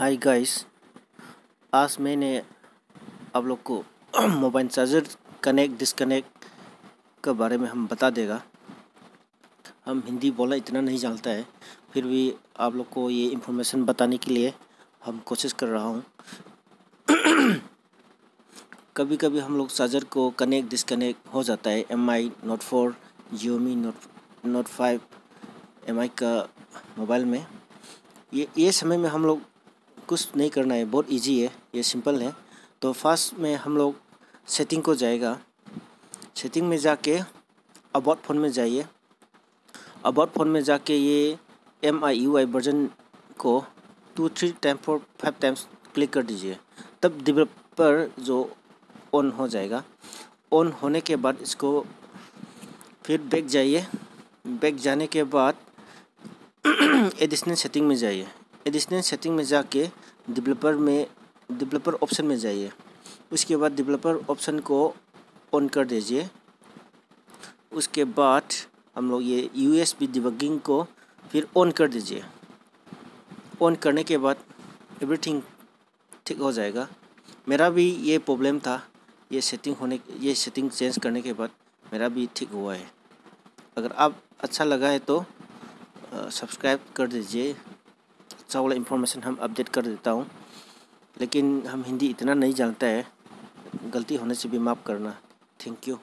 Hi guys आज मैंने आप लोग को मोबाइल चार्जर कनेक्ट डिसकनेक्ट के बारे में हम बता देगा। हम हिंदी बोला इतना नहीं जानता है, फिर भी आप लोग को ये इन्फॉर्मेशन बताने के लिए हम कोशिश कर रहा हूँ। कभी कभी हम लोग चार्जर को कनेक्ट डिसकनेक्ट हो जाता है। M I note four Xiaomi note note five M I का मोबाइल में। ये ये समय में हम लोग कुछ नहीं करना है, बहुत इजी है, ये सिंपल है। तो फ़र्स्ट में हम लोग सेटिंग को जाएगा। सेटिंग में जाके अबाउट फ़ोन में जाइए। अबाउट फ़ोन में जाके ये M I U I version को two three time four five times click कर दीजिए। तब डेवलपर जो ऑन हो जाएगा। ऑन होने के बाद इसको फिर बैक जाइए। बैक जाने के बाद एडिशनल सेटिंग में जाइए। एडिशनल सेटिंग में जाके डेवलपर में डेवलपर ऑप्शन में जाइए। उसके बाद डेवलपर ऑप्शन को ऑन कर दीजिए। उसके बाद हम लोग ये यू एस को फिर ऑन कर दीजिए। ऑन करने के बाद एवरीथिंग ठीक हो जाएगा। मेरा भी ये प्रॉब्लम था। ये सेटिंग होने, ये सेटिंग चेंज करने के बाद मेरा भी ठीक हुआ है। अगर आप अच्छा लगा है तो सब्सक्राइब कर दीजिए। अच्छा वाला इन्फॉर्मेशन हम अपडेट कर देता हूँ। लेकिन हम हिंदी इतना नहीं जानते हैं। गलती होने से भी माफ़ करना। Thank you